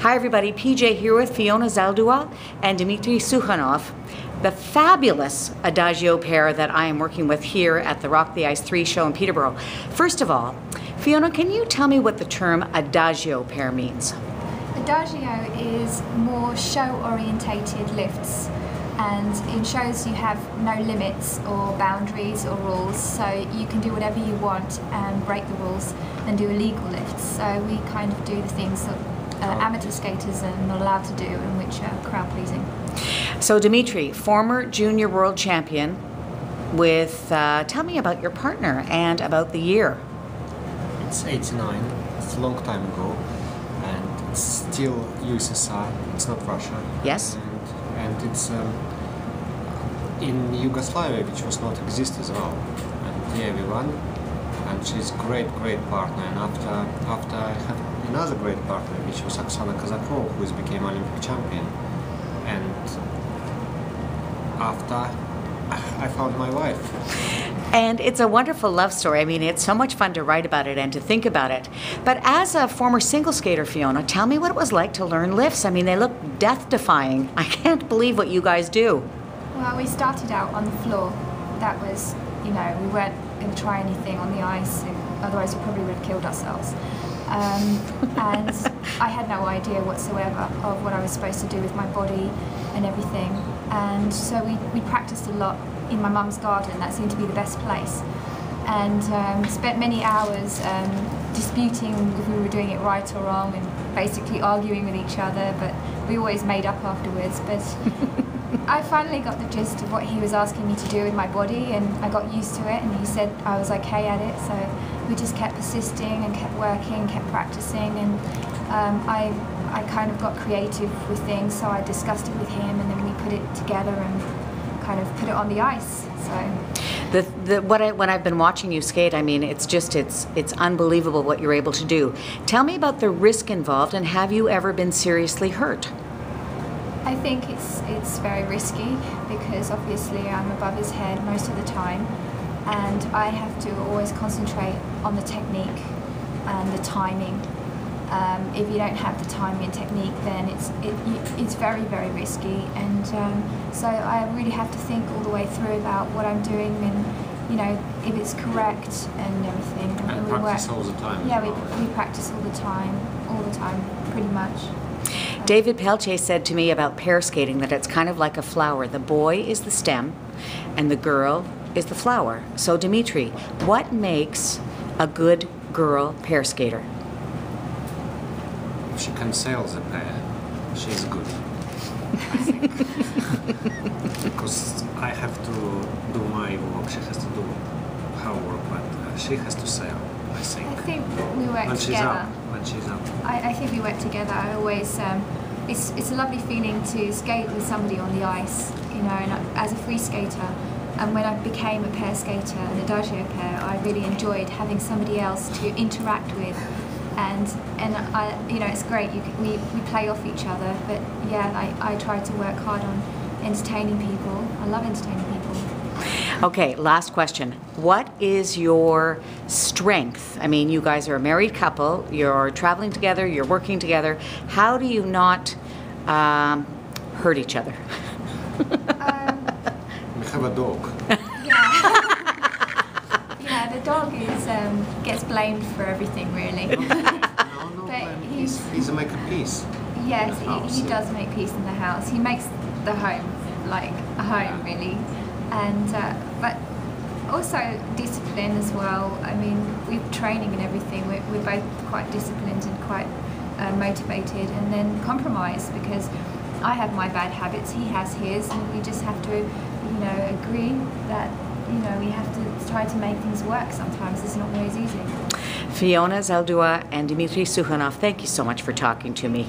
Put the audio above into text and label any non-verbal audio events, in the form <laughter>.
Hi, everybody. PJ here with Fiona Zaldua and Dmitry Sukhanov, the fabulous Adagio pair that I am working with here at the Rock the Ice 3 show in Peterborough. First of all, Fiona, can you tell me what the term Adagio pair means? Adagio is more show orientated lifts and in shows you have no limits or boundaries or rules so you can do whatever you want and break the rules and do illegal lifts so we kind of do the things that uh, amateur skaters are not allowed to do and which are crowd pleasing. So Dmitry, former junior world champion with, uh, tell me about your partner and about the year. It's 89, it's a long time ago and it's still USSR, it's not Russia. Yes. And and it's um, in Yugoslavia, which was not exist as well. And yeah, we won, and she's great, great partner. And after after I had another great partner, which was Oksana Kazakova, who became Olympic champion, and after <sighs> I found my wife. And it's a wonderful love story. I mean, it's so much fun to write about it and to think about it. But as a former single skater, Fiona, tell me what it was like to learn lifts. I mean, they look death defying. <laughs> I can't believe what you guys do. Well, we started out on the floor. That was, you know, we weren't going to try anything on the ice, otherwise, we probably would have killed ourselves. Um, and I had no idea whatsoever of what I was supposed to do with my body and everything. And so we, we practiced a lot in my mum's garden. That seemed to be the best place. And um, spent many hours um, disputing if we were doing it right or wrong and basically arguing with each other. But we always made up afterwards. But I finally got the gist of what he was asking me to do with my body, and I got used to it. And he said I was okay at it. So we just kept persisting and kept working, kept practicing, and um, I I kind of got creative with things. So I discussed it with him, and then we put it together and kind of put it on the ice. So. The, the, what I, when I've been watching you skate, I mean, it's just it's it's unbelievable what you're able to do. Tell me about the risk involved, and have you ever been seriously hurt? I think it's it's very risky because obviously I'm above his head most of the time, and I have to always concentrate on the technique and the timing um, if you don't have the timing and technique, then it's it, it's very very risky, and um, so I really have to think all the way through about what I'm doing and you know if it's correct and everything. And, and we practice work, all the time. Yeah, we, we practice all the time, all the time, pretty much. David Pelletier said to me about pair skating that it's kind of like a flower. The boy is the stem, and the girl is the flower. So Dmitry, what makes a good girl pair skater? if she can sail the pair, she's good. I <laughs> think. because I have to do my work, she has to do her work, but uh, she has to sail, I think. I think we work when together. When she's up. I, I think we work together. I always, um, it's, it's a lovely feeling to skate with somebody on the ice, you know, and as a free skater. And when I became a pair skater, an adagio pair, I really enjoyed having somebody else to interact with and and I, you know, it's great. You can, we we play off each other, but yeah, I, I try to work hard on entertaining people. I love entertaining people. Okay, last question. What is your strength? I mean, you guys are a married couple. You're traveling together. You're working together. How do you not um, hurt each other? Um, we have a dog. Yeah. <laughs> yeah, the dog is um, gets blamed for everything, really. no, no, <laughs> but he's, he's a make a peace. Yes, he, he does make peace in the house. He makes the home like a home, really, and uh, but also discipline as well. I mean, with training and everything, we're, we're both quite disciplined and quite uh, motivated, and then compromise because I have my bad habits, he has his, and we just have to, you know, agree that you know, we have to try to make things work sometimes. It's not always easy. Fiona Zaldua and Dmitry Sukhanov, thank you so much for talking to me.